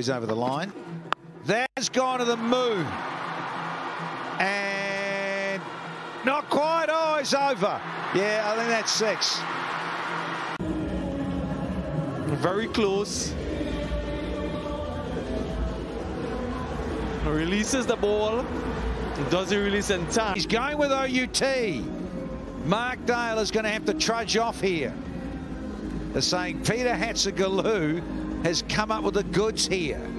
boys over the line. That's gone to the moon. And not quite. Oh, it's over. Yeah, I think that's six. Very close. Releases the ball. Doesn't release in time. He's going with OUT. Mark Deyal is going to have to trudge off here. They're saying Peter Hatzoglou has come up with the goods here.